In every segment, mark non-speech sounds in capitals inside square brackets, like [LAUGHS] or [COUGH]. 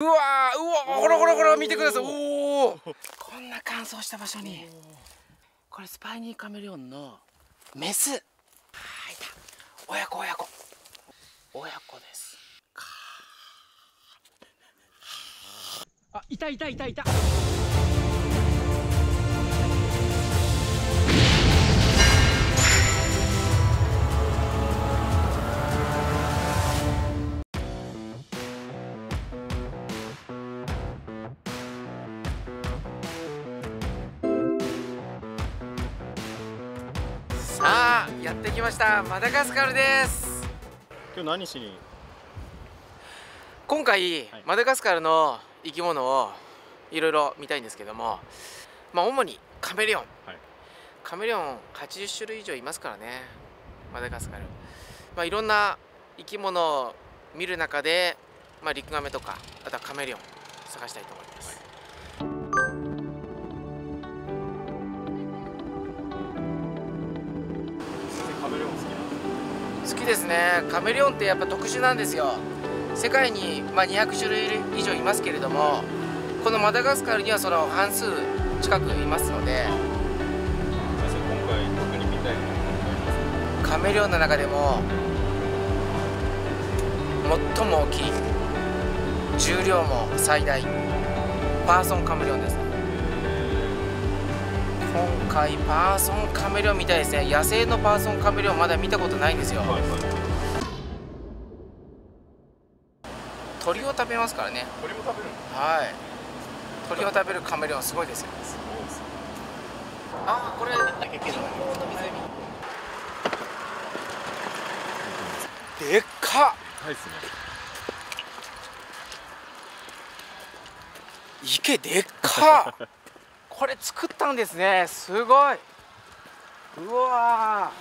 うわうわほらほらほら見てください。おおこんな乾燥した場所に。これスパイニーカメレオンのメス。あいた。親子親子。親子です。あいたいたいたいたやってきました。マダガスカルです。今日何しに？今回、マダガスカルの生き物をいろいろ見たいんですけどもまあ主にカメレオン、はい。カメレオン80種類以上いますからね。マダガスカル。まあいろんな生き物を見る中でまあリクガメとかあとはカメレオン探したいと思います、ですね。カメレオンってやっぱ特殊なんですよ。世界に、まあ、200種類以上いますけれどもこのマダガスカルにはその半数近くいますので。今回特に見たいものがありカメレオンの中でも最も大きい重量も最大パーソンカメレオンです今回パーソンカメレオンみたいですね。野生のパーソンカメレオンまだ見たことないんですよ。はいはい。鳥を食べますからね。鳥も食べるのはい。鳥を食べるカメレオンすごいですよ。すごいです。ねあこれでっかはいですね。池でっか [LAUGHS] これ作ったんですね。すごい。うわ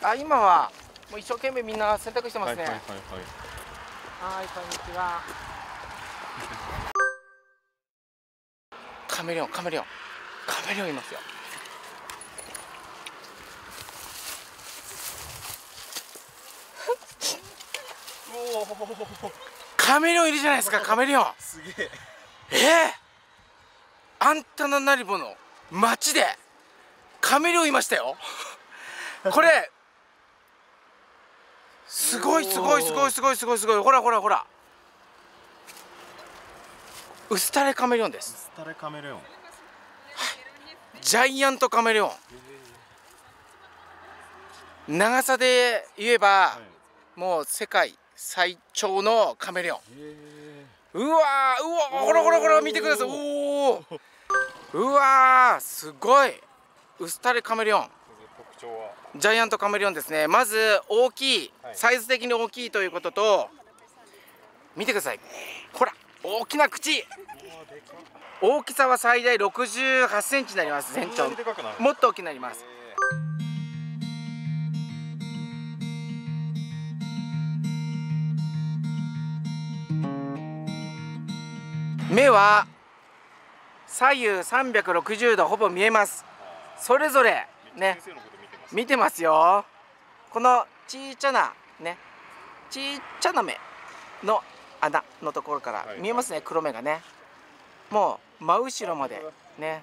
あ今はもう一生懸命みんな洗濯してますね、はいはいはいはい。はい、こんにちは。カメレオン、カメレオン、カメレオンいますよ。おおカメレオンいるじゃないですか、カメレオン。すげええー、あんたのなりぼの街でカメレオンいましたよ。これ。すごいすごいすごいすごいすごいすごい。ほらほらほら。ウスタレカメレオンです。スタレカメレオン。ジャイアントカメレオン。長さで言えば、はい。もう世界最長のカメレオン。へうわーうわーほらほらほら見てください。おおうわーすごい。ウスタレカメレオンジャイアントカメレオンですね。まず大きいはい。サイズ的に大きいということと見てください。ほら大きな口。大きさは最大68センチになります全長。もっと大きくなります。目は左右360度ほぼ見えます。それぞれね見てますよ。このちっちゃなねちっちゃな目の穴のところからはい見えますね黒目がね。もう真後ろまでね。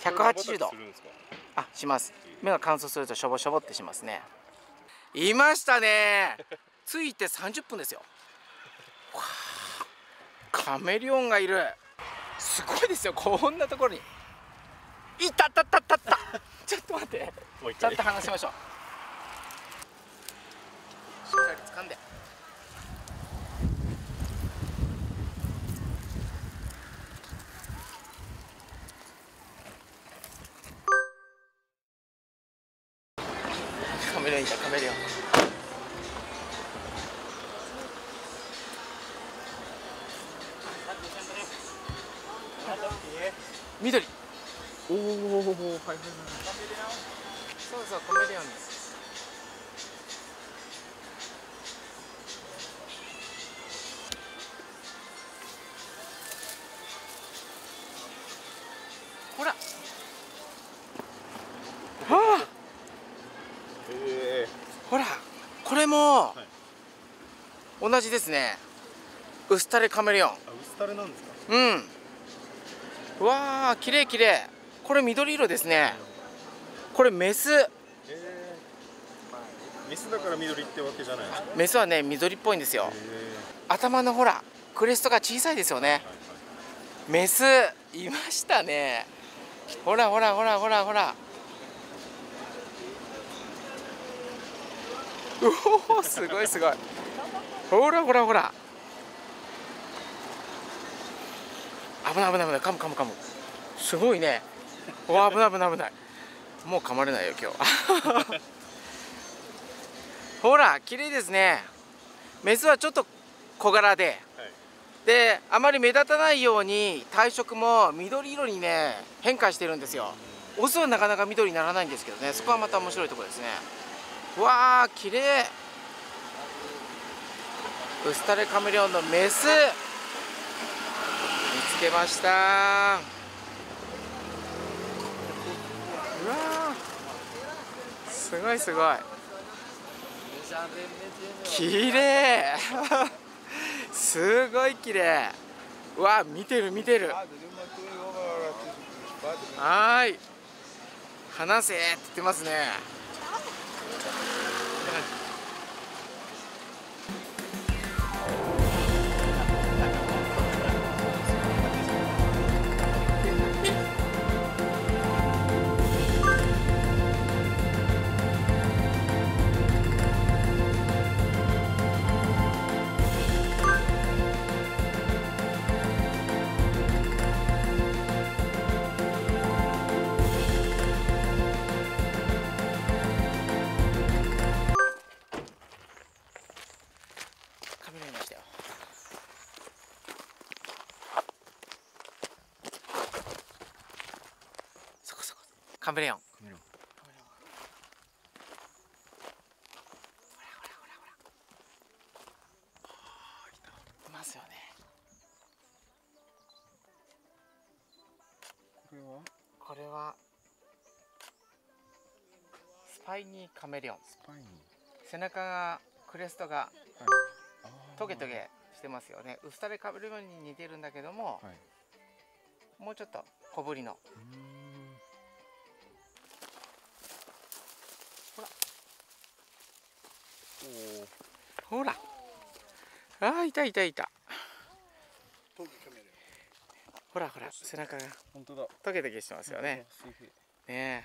180度。あします。目が乾燥するとしょぼしょぼってしますね。いましたね。ついて30分ですよ。カメレオンがいる。すごいですよこんなところに。いたたたたたちょっと待って。ちゃんと話しましょう。しっかり掴んで。カメレオンいたカメレオン緑。おおはいはいはいずは止めるように。ほら。あほらこれも同じですね。ウスタレカメレオン。ウスタレなんですか？うん。わあ綺麗綺麗。これ緑色ですね。これメス。メスだから緑ってわけじゃないメスはね緑っぽいんですよ。え。頭のほらクレストが小さいですよね。えはいはいメスいましたね。ほらほらほらほらほら。うおすごいすごい。ほらほらほら。危ない危ない危ない。噛む噛む噛む。すごいね。うわ危ない危ない危ない。もう噛まれないよ今日ほら綺麗ですね。メスはちょっと小柄で。はい。であまり目立たないように体色も緑色にね変化してるんですよ。オスはなかなか緑にならないんですけどね。そこはまた面白いところですね。うわー綺麗。ウスタレカメレオンのメス。見つけました。うわー。すごいすごい綺麗。すごい綺麗。うわ見てる見てる。はーい。話せって言ってますね。カメレオン。カメレオン。いますよね。これは？これはスパイニーカメレオン。スパイニ背中がクレストがトゲトゲしてますよね。ウスタレカメレオンに似てるんだけども、はい。もうちょっと小ぶりのあーいたいたいた。ほらほら背中が。本当だ。トゲトゲしてますよね。ねえ。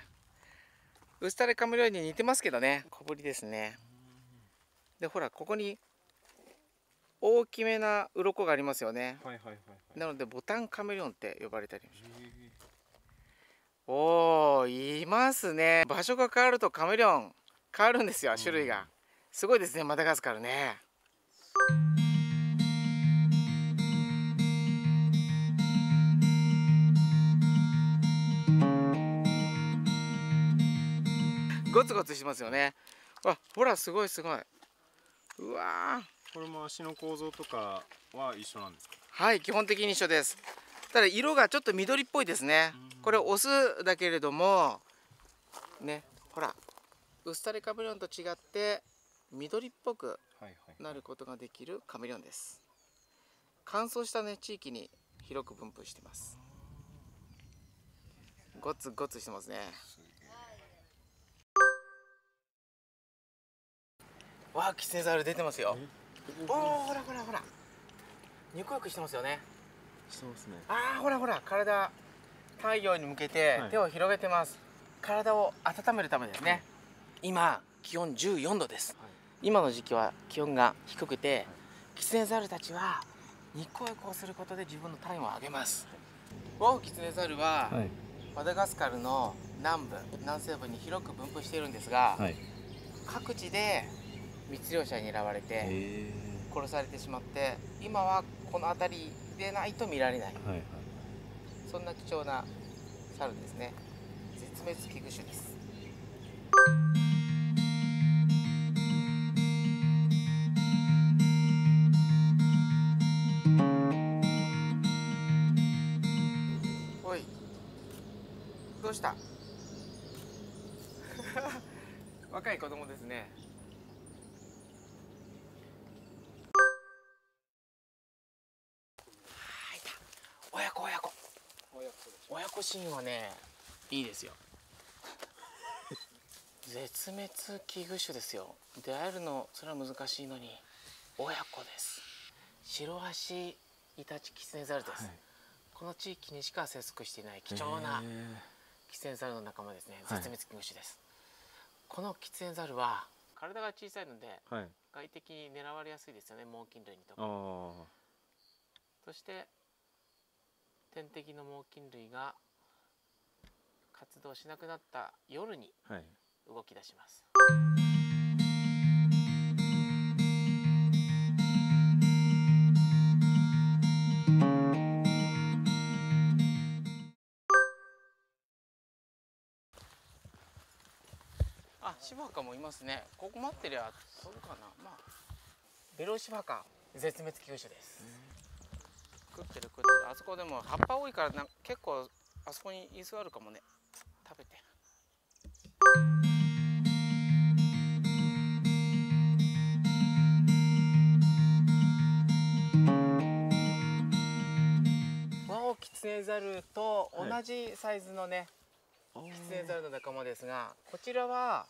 ウスタレカメレオンに似てますけどね。小ぶりですね。でほらここに大きめな鱗がありますよね。はいはいはいはい。なのでボタンカメレオンって呼ばれたりもします。へおーいますね。場所が変わるとカメレオン変わるんですよ種類が。すごいですねマダガスカルねゴツゴツしてますよね。あほらすごいすごい。うわー。ーこれも足の構造とかは一緒なんですか？はい基本的に一緒です。ただ色がちょっと緑っぽいですね。うん。これオスだけれどもねほらウスタレカメレオンと違って緑っぽくなることができるカメレオンです。乾燥したね地域に広く分布してます。ゴツゴツしてますねわあキツネザル出てますよ。おおほらほらほら。肉よくしてますよね。してますね。ああほらほら。体太陽に向けてはい。手を広げてます、体を温めるためですね、今気温14度です、はい。今の時期は気温が低くて、キツネザルたちは日光浴をすることで自分の体温を上げます、ワオキツネザルは、はい。マダガスカルの南部南西部に広く分布しているんですが、はい。各地で密猟者に狙われてへ殺されてしまって今はこの辺りでないと見られないえはいはいそんな貴重な猿ですね。絶滅危惧種です。おい、どうした？[LAUGHS] 若い子供ですね。個人はねいいですよ。[LAUGHS] 絶滅危惧種ですよ。出会えるのそれは難しいのに親子です。白足イタチキツネザルです、はい。この地域にしか生息していない貴重なへキツネザルの仲間ですね。はい。絶滅危惧種です、このキツネザルは体が小さいのでーはい。外敵に狙われやすいですよね。猛禽類にとかそして天敵の猛禽類が活動しなくなった夜にはい動き出しますあ、シバカもいますね。ここ待ってりゃ飛ぶかな。まあベロシバカ絶滅危惧種です。食ってる食ってる。あそこでも葉っぱ多いからな結構あそこに椅子あるかもね。ワオキツネザルと同じサイズのね、キツネザルの仲間ですがこちらは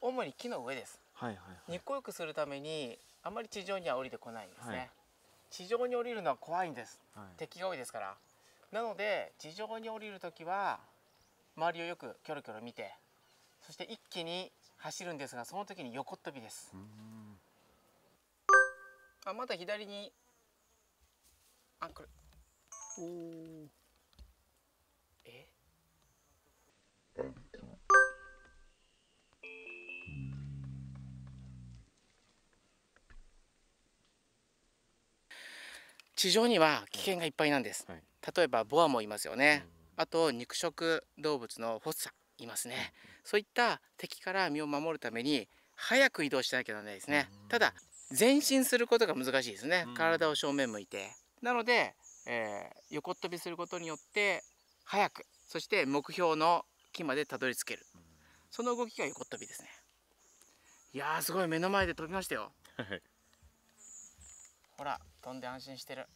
主に木の上です。はいはいはい。日光浴するためにあまり地上には降りてこないんですね、はい。地上に降りるのは怖いんです。はい。敵が多いですから。なので地上に降りる時は周りをよくキョロキョロ見てそして一気に走るんですがその時に横っ飛びです。あまだ左にあこれおおえ地上には危険がいっぱいなんです。はい。例えばボアもいますよね。あと肉食動物のフォッサ。いますね。そういった敵から身を守るために早く移動しなきゃならないですね。うん。ただ前進することが難しいですね。うん。体を正面向いて。なので、えー横っ飛びすることによって早くそして目標の木までたどり着ける。その動きが横っ飛びですね。いやーすごい目の前で飛びましたよ。は [LAUGHS] いほら飛んで安心してる。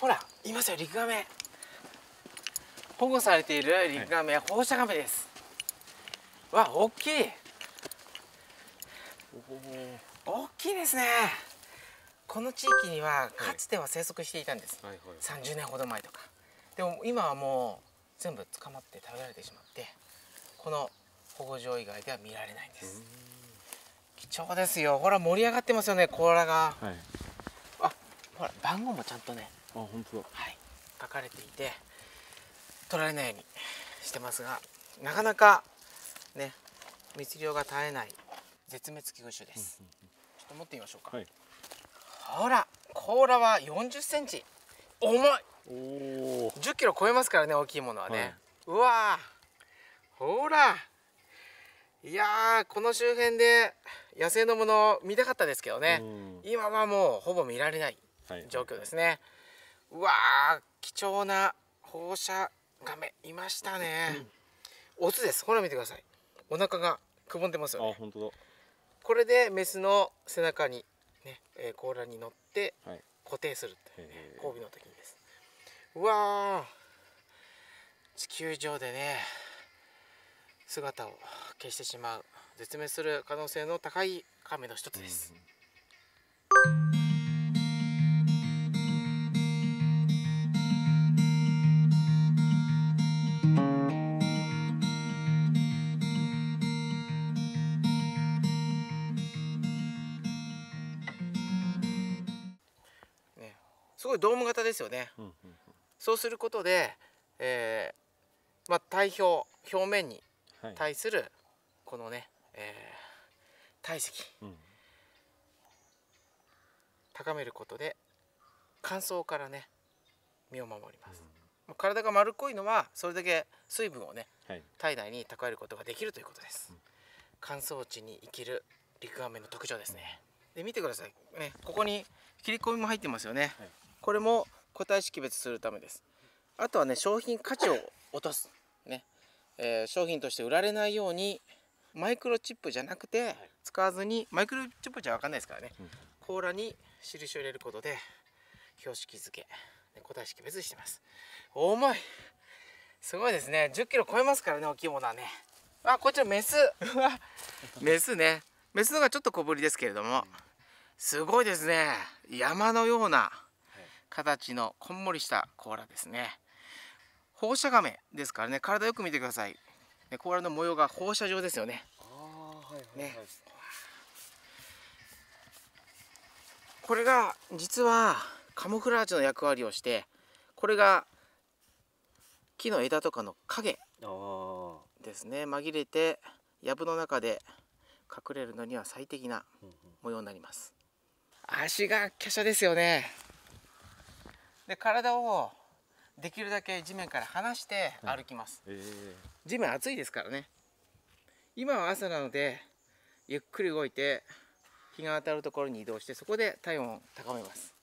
ほらいますよリクガメ保護されているリクガメは放射ガメです、わ大きい大きいですね。この地域にはかつては生息していたんです、はいはい30年ほど前とか。でも今はもう全部捕まって食べられてしまってこの保護場以外では見られないんです。貴重ですよ。ほら盛り上がってますよね甲羅が。はい。ほら番号もちゃんとねあ本当だ。はい書かれていて取られないようにしてますがなかなかね密漁が絶えない絶滅危惧種です、ちょっと持ってみましょうか、はい。ほら甲羅は40センチ。重い。おお10キロ超えますからね大きいものはね、はい。うわー。ほら。いやーこの周辺で野生のもの見たかったですけどね、今はもうほぼ見られないはい状況ですね。うわー貴重な放射ガメいましたね、[LAUGHS] オスです。ほら見てください。お腹がくぼんでますよね。あ本当だこれでメスの背中にね、えー甲羅に乗ってはい。固定するっていうねへー。交尾の時にです。うわー。地球上でね姿を消してしまう絶滅する可能性の高いカメの一つです、ね、ドーム型ですよね。うんうんそうすることで、えーまあ、体表表面にはい。対するこのね、えー体積うん。高めることで乾燥からね身を守ります、もう体が丸っこいのはそれだけ水分をねはい。体内に蓄えることができるということです、乾燥地に生きるリクガメの特徴ですね。で見てください。ねここに切り込みも入ってますよね、はいこれも個体識別するためです。あとはね商品価値を落とす。ね、えー商品として売られないようにマイクロチップじゃなくて使わずにマイクロチップじゃ分かんないですからね、うん。甲羅に印を入れることで標識付け。で個体識別してます。重い。すごいですね。1 0キロ超えますからね大きいものはね。あこちらメス。[LAUGHS] メスね。メスのがちょっと小ぶりですけれども。すごいですね。山のような形のこんもりした甲羅ですね。放射亀ですからね。体よく見てください。ね甲羅の模様が放射状ですよね。ね。これが実はカモフラージュの役割をしてこれが木の枝とかの影ですね。紛れて藪の中で隠れるのには最適な模様になります。足が華奢ですよねで体をできるだけ地面から離して歩きます、え。地面暑いですからね。今は朝なのでゆっくり動いて日が当たるところに移動してそこで体温を高めます。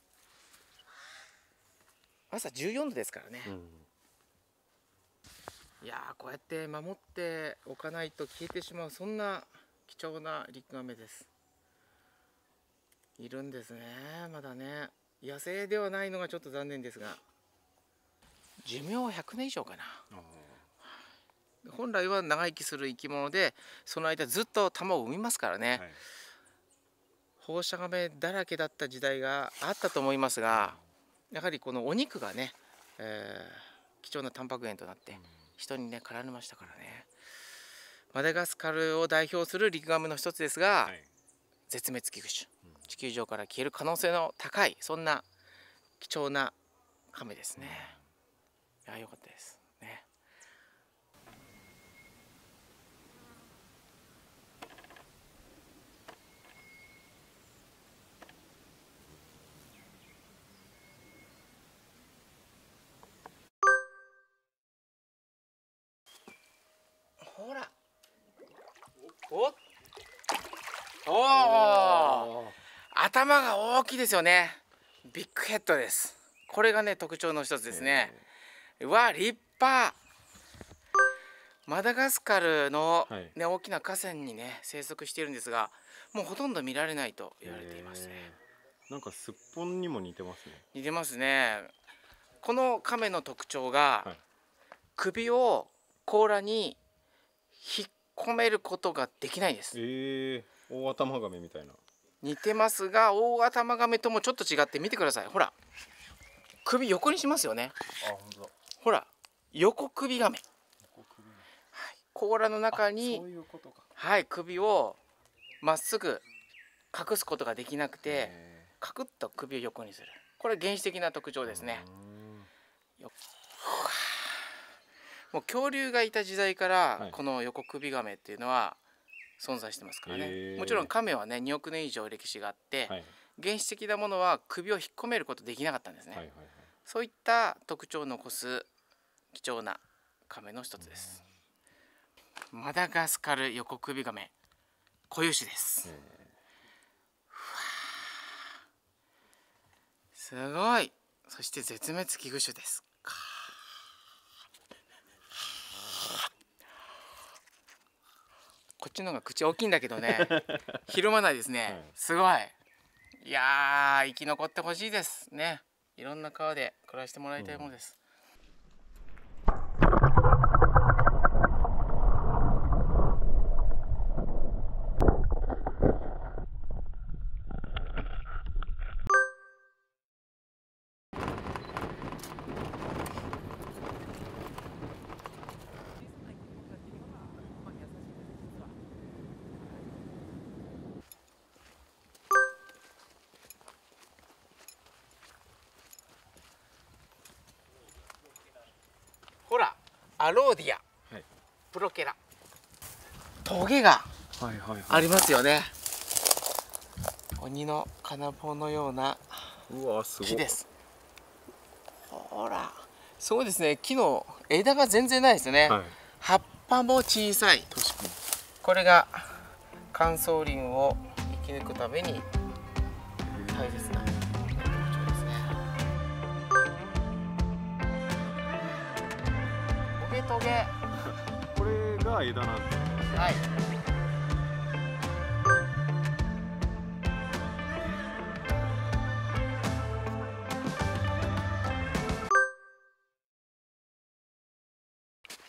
朝14度ですからね。え、うん。いやーこうやって守っておかないと消えてしまうそんな貴重なリクガメです。いるんですねまだね野生ではないのがちょっと残念ですが寿命は100年以上かな。あ本来は長生きする生き物でその間ずっと卵を産みますからね、あはい。放射亀だらけだった時代があったと思いますがやはりこのお肉がね、えー貴重なタンパク源となって人にね絡みましたからね。マダガスカルを代表するリクガメの一つですが、はい。絶滅危惧種地球上から消える可能性の高いそんな貴重な亀ですね、いや良かったです。ね。ほら。おおお頭が大きいですよね。ビッグヘッドです。これがね特徴の一つですね、うわ立派。マダガスカルの、はい。ね大きな河川にね生息しているんですがもうほとんど見られないと言われていますね、えー。なんかすっぽんにも似てますね。似てますね。この亀の特徴が、はい。首を甲羅に引っ込めることができないんです。ええ大頭ガメみたいな似てますが大頭ガメともちょっと違って見てください。ほら首横にしますよね。あ本当だ。ほら横首ガメ甲羅の中にはい首をまっすぐ隠すことができなくてえ。カクッと首を横にする。これ原始的な特徴ーですね。うもう恐竜がいた時代かはい。らこの横首ガメっていうのは存在してますからね、へー。もちろん亀はね2億年以上歴史があって、ーはい。原始的なものは首を引っ込めることできなかったんですね、はいはいはい。そういった特徴を残す貴重な亀の一つです。マダガスカルヨコクビガメ固有種です。すごい。そして絶滅危惧種です。こっちの方が口大きいんだけどね。[LAUGHS] ひるまないですね、はい。すごい。いやー生き残ってほしいですね。いろんな川で暮らしてもらいたいものです、ほらアローディア、はい。プロケラ。トゲがはいはいありますよね。鬼の金棒のような木です。ほら。そうですね。木の枝が全然ないですね、はい。葉っぱも小さい。これが乾燥林を生き抜くために大切な上下これが枝なんですねはい。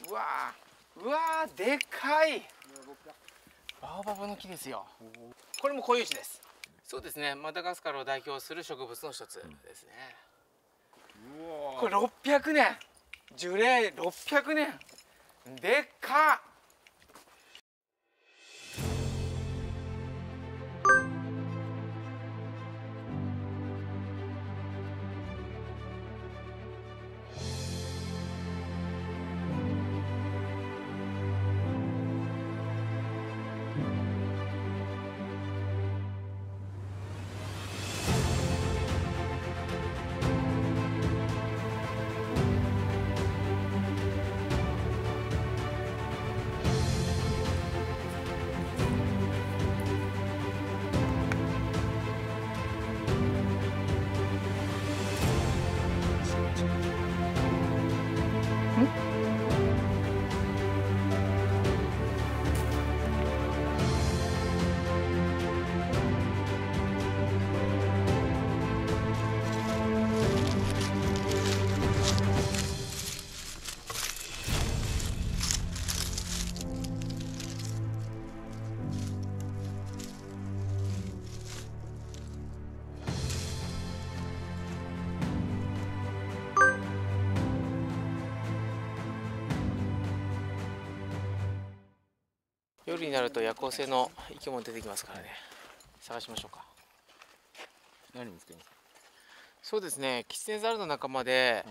うわうわでかい。バオバブの木ですよ。これも固有種です。そうですね。マダガスカルを代表する植物の一つですね、うん、これ6 0年。樹齢600年。でっ。か夜になると夜行性の生き物出てきますからね。探しましょうか。何見つけますか？そうですね。キツネザルの仲間で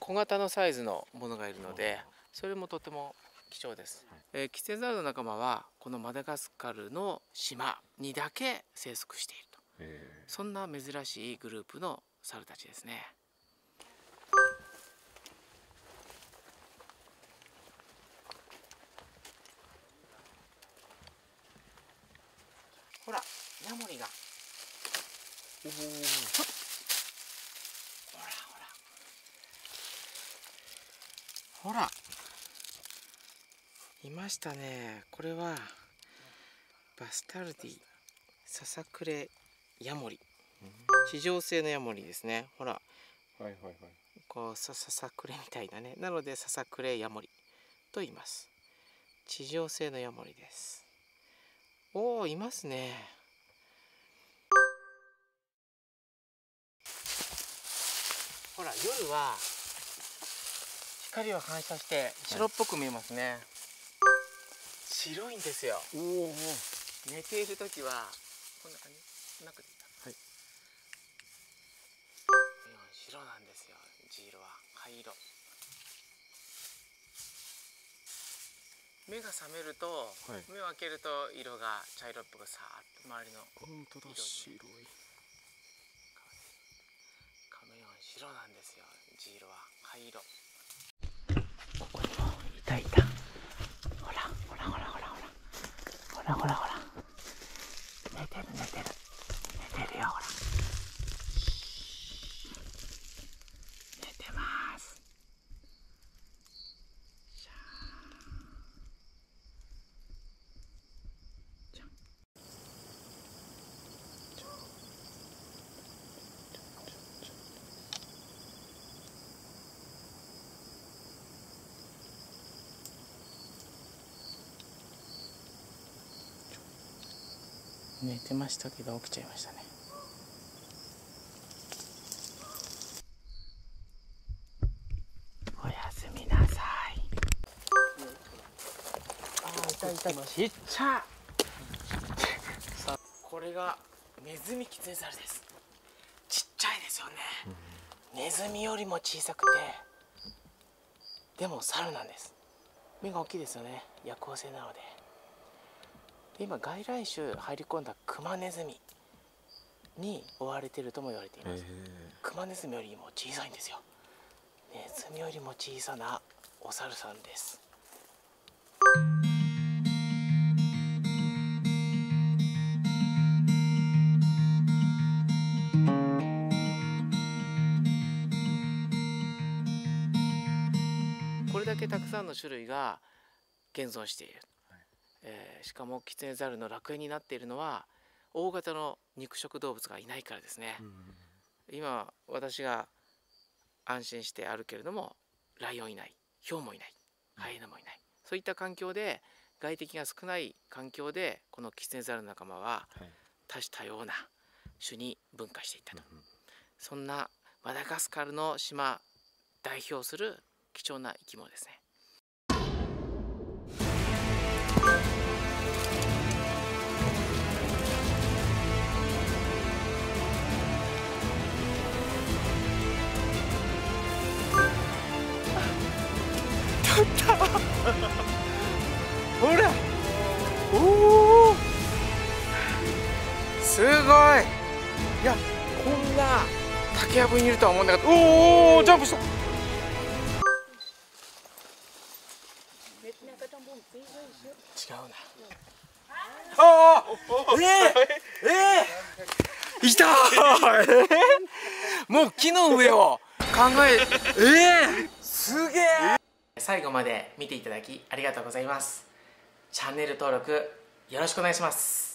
小型のサイズのものがいるのでそれもとても貴重です、えーキツネザルの仲間はこのマダガスカルの島にだけ生息していると。えそんな珍しいグループの猿たちですねモリが。おおほらほら。ほら。いましたね。これはバスタルディささくれヤモリ。地上性のヤモリですね。ほら。はいはいはい。こうさささくれみたいなね。なのでささくれヤモリ。と言います。地上性のヤモリです。おおいますねほら夜は光を反射して白っぽく見えますね、白いんですよ。おお寝ている時はこんな感じ？はい。白なんですよ地色は。灰色。目が覚めると、はい。目を開けると色が茶色っぽくさーっと周りの本当だ色白い。カメレオン白なんです灰色。ここにもいたいた。ほらほらほらほらほら。ほらほらほら寝てる寝てる寝てるよほら寝てますシャーじゃん寝てましたけど起きちゃいましたね。おやすみなさい。あいたいた。ちっちゃ。さあこれがネズミキツネザルです。ちっちゃいですよね、ネズミよりも小さくて。でも猿なんです。目が大きいですよね。夜行性なので。で今外来種入り込んだクマネズミに追われているとも言われています、クマネズミよりも小さいんですよ。ネズミよりも小さなお猿さんです。これだけたくさんの種類が現存している、えーしかもキツネザルの楽園になっているのは大型の肉食動物がいないからですね、今私が安心してあるけれどもライオンいないヒョウもいないハイエナもいない。そういった環境で外敵が少ない環境でこのキツネザルの仲間ははい。多種多様な種に分化していったと、うんうん。そんなマダガスカルの島代表する貴重な生き物ですね竹やぶにいるとは思わなかった。おおジャンプした。違うな。ああええええいたええ [LAUGHS] もう木の上を考えええすげえ最後まで見ていただきありがとうございます。チャンネル登録よろしくお願いします。